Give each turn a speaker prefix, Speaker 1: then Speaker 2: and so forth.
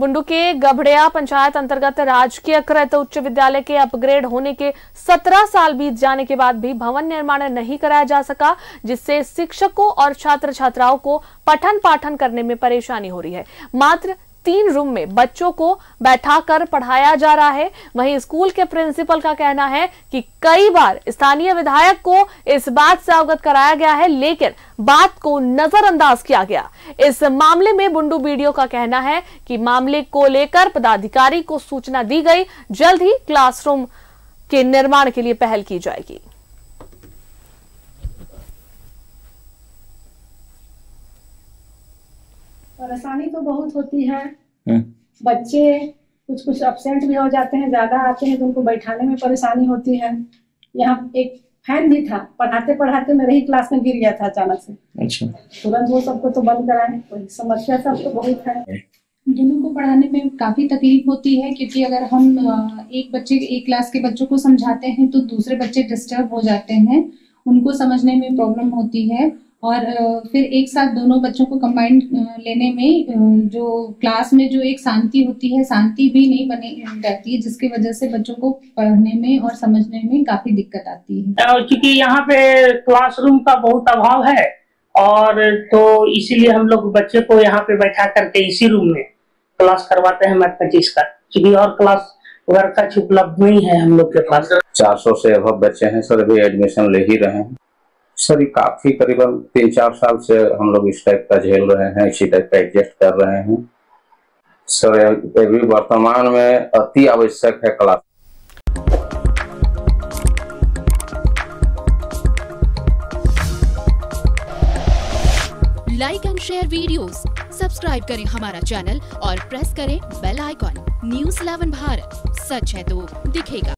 Speaker 1: बुंडू के गभड़िया पंचायत अंतर्गत राजकीय कृत उच्च विद्यालय के अपग्रेड होने के 17 साल बीत जाने के बाद भी भवन निर्माण नहीं कराया जा सका, जिससे शिक्षकों और छात्र छात्राओं को पठन पाठन करने में परेशानी हो रही है। मात्र तीन रूम में बच्चों को बैठाकर पढ़ाया जा रहा है। वहीं स्कूल के प्रिंसिपल का कहना है कि कई बार स्थानीय विधायक को इस बात से अवगत कराया गया है, लेकिन बात को नजरअंदाज किया गया। इस मामले में बुंडू बीडीओ का कहना है कि मामले को लेकर पदाधिकारी को सूचना दी गई। जल्द ही क्लासरूम के निर्माण के लिए पहल की जाएगी।
Speaker 2: परेशानी तो बहुत होती है।
Speaker 3: हम्म,
Speaker 2: बच्चे कुछ कुछ अपसेंट भी हो जाते हैं ज़्यादा आते हैं तो उनको बैठाने में परेशानी होती है। यहाँ एक फ़ैन भी था पढ़ाते पढ़ाते मेरे ही क्लास में गिर गया था अचानक से।
Speaker 3: अच्छा।
Speaker 2: तुरंत वो सबको तो बंद कराए वही समस्या सब तो बहुत है।
Speaker 4: दोनों को पढ़ाने में काफ़ी तकलीफ़ होती है क्योंकि अगर हम एक बच्चे एक क्लास के बच्चों को समझाते हैं तो दूसरे बच्चे डिस्टर्ब हो जाते हैं। उनको समझने में प्रॉब्लम होती है। और फिर एक साथ दोनों बच्चों को कंबाइंड लेने में जो क्लास में जो एक शांति होती है शांति भी नहीं बनी रहती है जिसकी वजह से बच्चों को पढ़ने में और समझने में काफ़ी दिक्कत आती है।
Speaker 5: और क्योंकि यहाँ पे क्लासरूम का बहुत अभाव है और तो इसीलिए हम लोग बच्चे को यहाँ पे बैठा करके इसी रूम में क्लास करवाते हैं मैथमेटिक्स का। क्योंकि और क्लास वगैरह का उपलब्ध नहीं है हम लोग के पास।
Speaker 3: चार सौ से अभव बच्चे हैं सर अभी एडमिशन ले ही रहे हैं। सर ये काफ़ी करीबन तीन चार साल से हम लोग इस टाइप का झेल रहे हैं इसी टाइप का एडजस्ट कर रहे हैं। सर अभी वर्तमान में अति आवश्यक है class
Speaker 6: like and share videos, subscribe करें हमारा चैनल और प्रेस करें बेल आइकॉन न्यूज़ 11 भारत सच है तो दिखेगा।